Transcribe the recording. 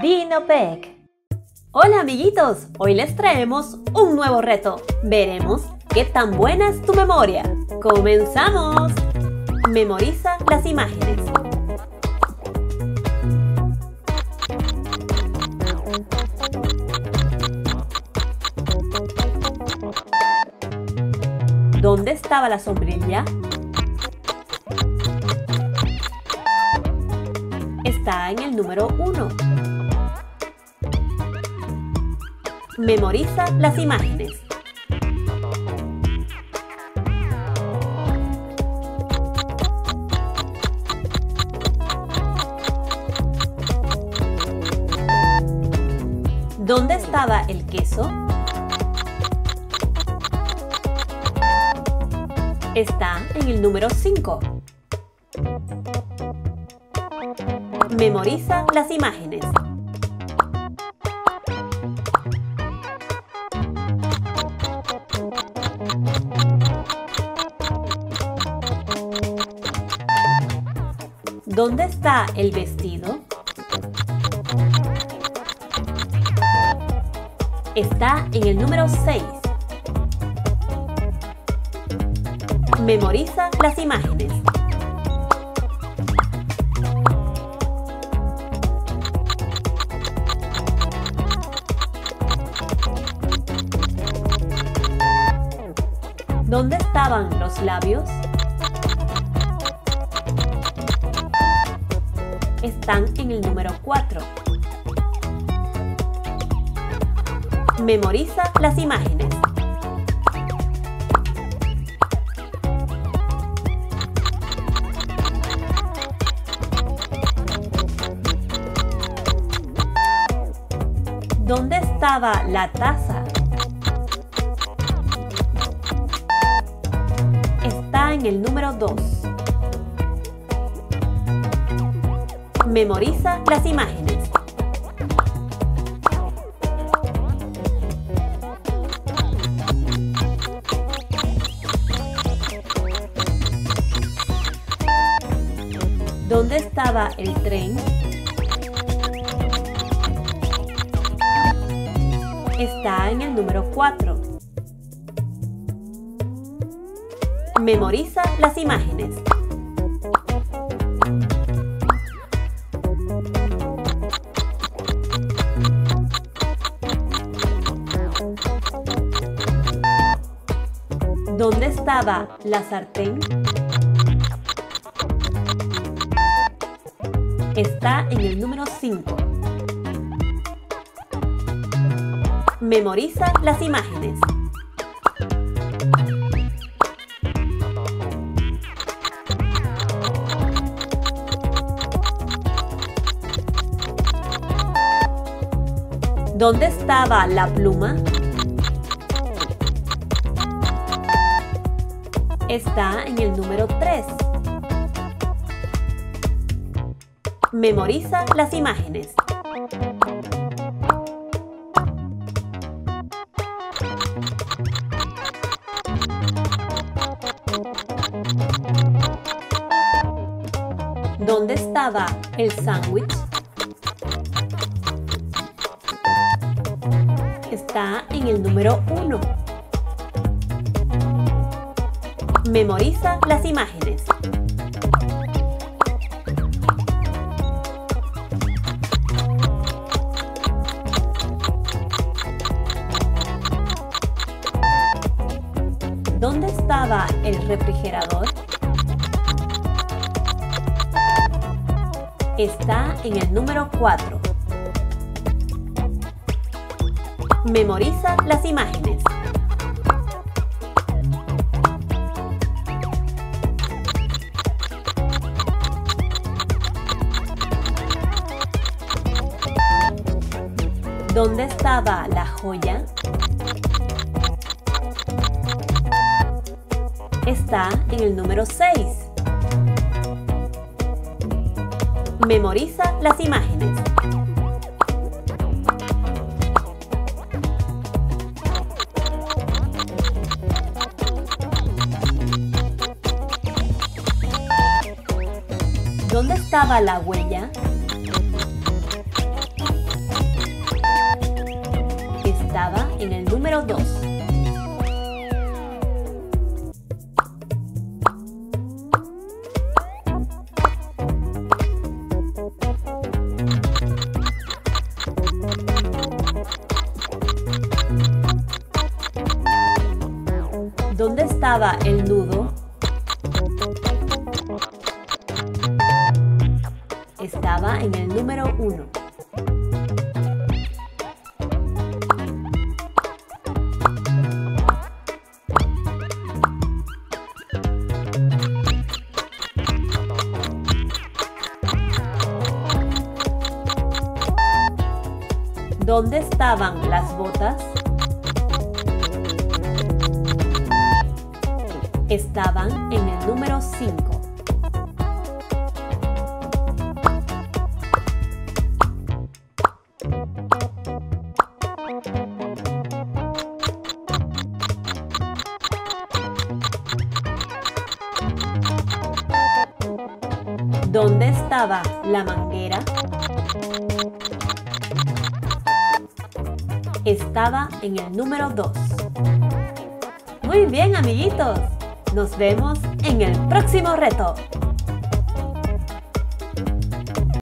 DinoPec. Hola amiguitos, hoy les traemos un nuevo reto. Veremos qué tan buena es tu memoria. ¡Comenzamos! Memoriza las imágenes. ¿Dónde estaba la sombrilla? Está en el número 1. Memoriza las imágenes. ¿Dónde estaba el queso? Está en el número 5. Memoriza las imágenes. ¿Dónde está el vestido? Está en el número 6. Memoriza las imágenes. ¿Dónde estaban los labios? Están en el número 4. Memoriza las imágenes. ¿Dónde estaba la taza? Está en el número 2. Memoriza las imágenes. ¿Dónde estaba el tren? Está en el número 4. Memoriza las imágenes. ¿Dónde estaba la sartén? Está en el número 5. Memoriza las imágenes. ¿Dónde estaba la pluma? Está en el número 3. Memoriza las imágenes. ¿Dónde estaba el sándwich? Está en el número 1. Memoriza las imágenes. ¿Dónde estaba el refrigerador? Está en el número 4. Memoriza las imágenes. ¿Dónde estaba la joya? Está en el número 6. Memoriza las imágenes. ¿Dónde estaba la huella? En el número 2. ¿Dónde estaba el nudo? Estaba en el número 1. ¿Dónde estaban las botas? Estaban en el número 5. ¿Dónde estaba la manguera? Estaba en el número 2. Muy bien, amiguitos. Nos vemos en el próximo reto.